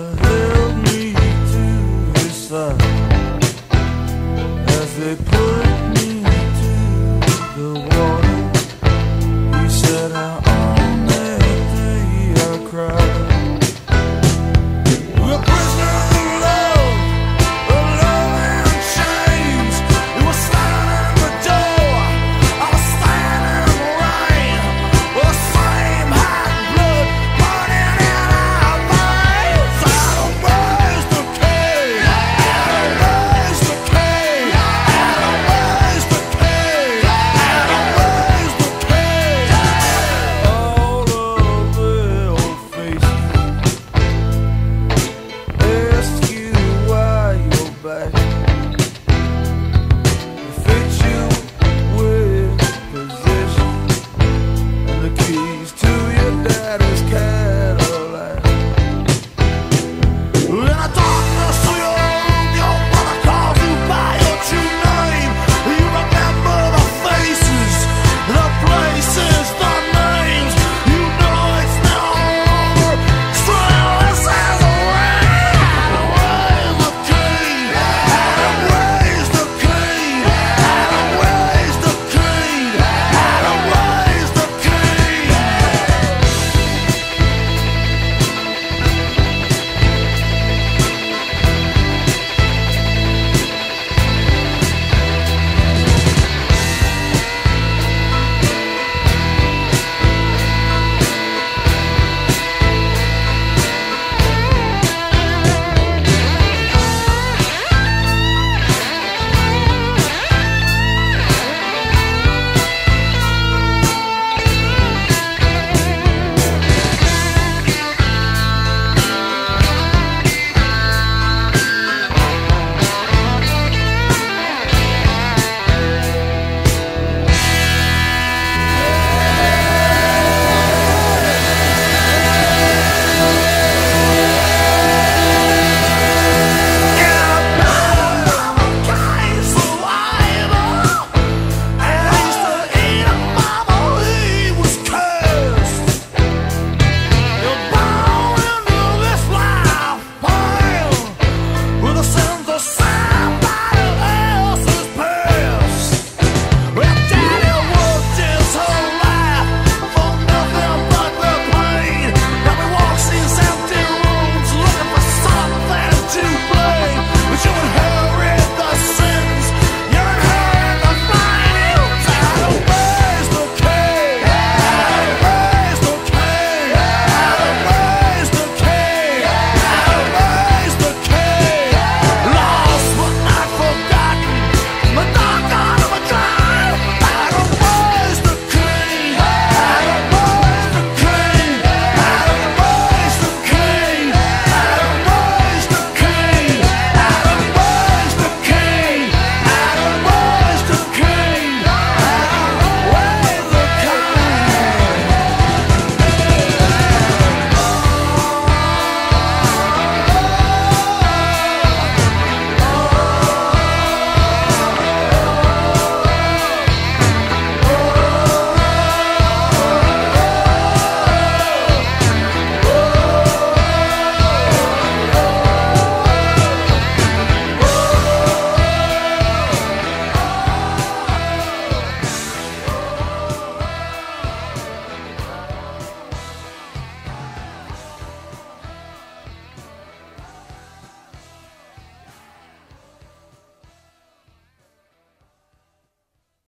heard.